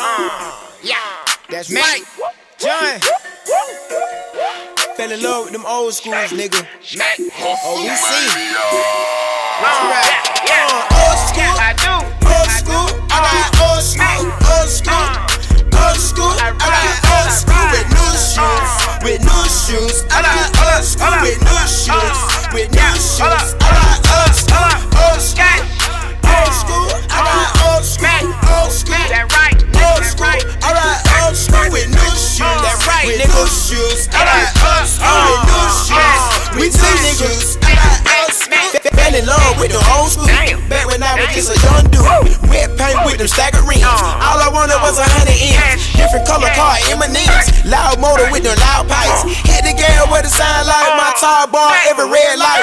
Uh, yeah, that's Mac. John. Fell in love with them old schools, nigga. Mac. Oh, we see. That With nigga. new shoes. I got old school with new shoes. We With two niggas. I got old school. Fell in love with the old school. Back when I was just a young dude. Wet paint with them stagger rings. Uh. All I wanted was a hundred M's. Different color car M&M's. Loud motor with them loud pipes. Hit the gas with the sound like my tar bar every red light.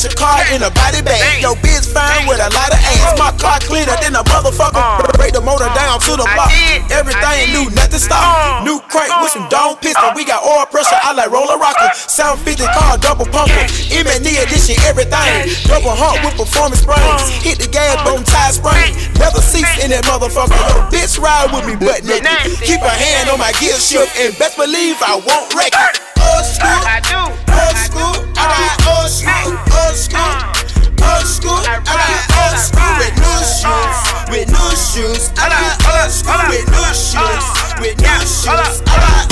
Your car in a body bag. Yo, bitch fine with a lot of ass. My car cleaner than a motherfucker. Break the motor down to the block. Everything new, nothing stop. Uh. New crank with some dome pistol. We got oil pressure. I like roller rocker. 750 carb double pumper. M&E edition everything. Double hump with performance springs. Hit the gas, bone tie spring. Never seats in that motherfucker. Yo, bitch ride with me butt naked. Keep a hand on my gear shift and best believe I won't wreck it. Old with new shoes, with new shoes,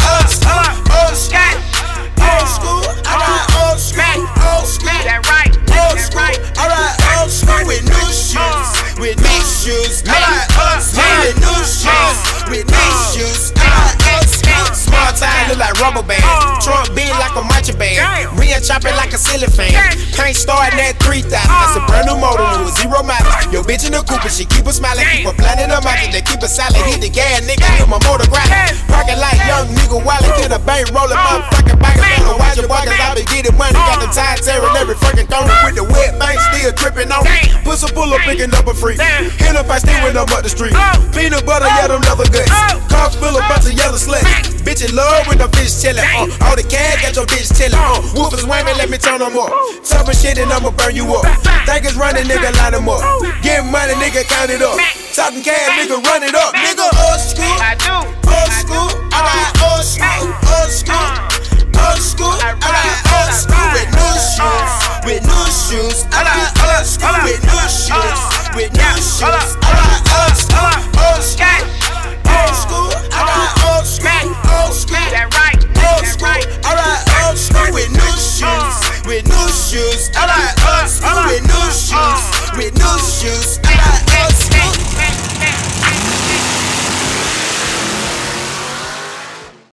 ceiling fan. Paint starting at 3,000. That's a brand new uh. motor with zero mileage. Yo, bitch in the coupe, she keep her smiling, keep her planning her mountain. They keep her silent, hit the gas, nigga, hit my motor grinding. Parking like young nigga, wallet, get a bank rolling, uh. motherfucking back. Better watch your boy, cause I be getting money. Got the uh. tires tearing every fucking corner with the wet bank still dripping on. me. Pussy pull up, picking up a freak. Hit up, I stay when I'm up the street. Oh. Peanut butter, yeah, oh. them leather guts. Oh. Cops full of bunch of yellow sluts. Bitch in love with the bitch chillin'. Uh, all the cash Uh, Woofers whammy, let me turn them up. Tough shit and I'ma burn you up. Think it's running, nigga, line them up. Get money, nigga, count it up. Talking cash, nigga, run it up. Nigga, old school, I do. old school. I got old school, old school. Old school, I got old school with new shoes, with new shoes. I got old school with new shoes, with new shoes. with new shoes. I like us with new shoes, with new shoes. I like uh, us.